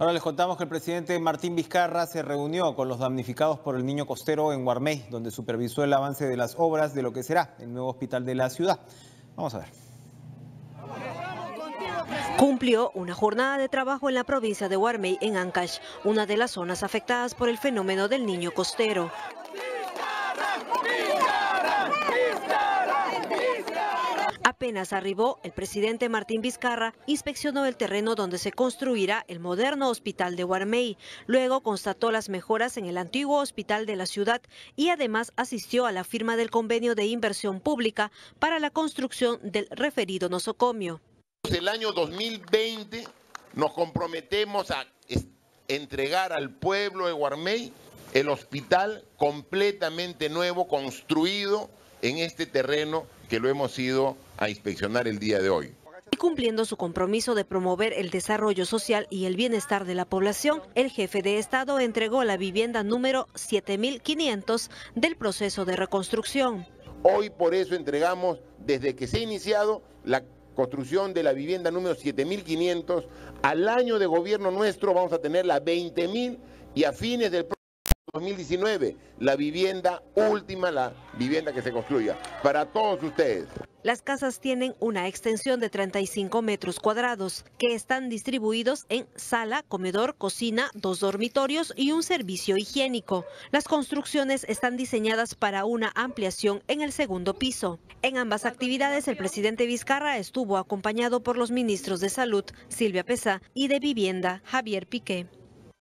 Ahora les contamos que el presidente Martín Vizcarra se reunió con los damnificados por el niño costero en Guarmey, donde supervisó el avance de las obras de lo que será el nuevo hospital de la ciudad. Vamos a ver. Cumplió una jornada de trabajo en la provincia de Guarmey, en Ancash, una de las zonas afectadas por el fenómeno del niño costero. Apenas arribó, el presidente Martín Vizcarra inspeccionó el terreno donde se construirá el moderno hospital de Guarmey. Luego constató las mejoras en el antiguo hospital de la ciudad y además asistió a la firma del convenio de inversión pública para la construcción del referido nosocomio. El año 2020 nos comprometemos a entregar al pueblo de Guarmey el hospital completamente nuevo, construido en este terreno que lo hemos ido a inspeccionar el día de hoy. Y cumpliendo su compromiso de promover el desarrollo social y el bienestar de la población, el jefe de Estado entregó la vivienda número 7500 del proceso de reconstrucción. Hoy por eso entregamos, desde que se ha iniciado, la construcción de la vivienda número 7500. Al año de gobierno nuestro vamos a tener la 20000 y a fines del 2019, la vivienda última, la vivienda que se construya, para todos ustedes. Las casas tienen una extensión de 35 metros cuadrados, que están distribuidos en sala, comedor, cocina, dos dormitorios y un servicio higiénico. Las construcciones están diseñadas para una ampliación en el segundo piso. En ambas actividades, el presidente Vizcarra estuvo acompañado por los ministros de Salud, Silvia Pesa, y de Vivienda, Javier Piqué.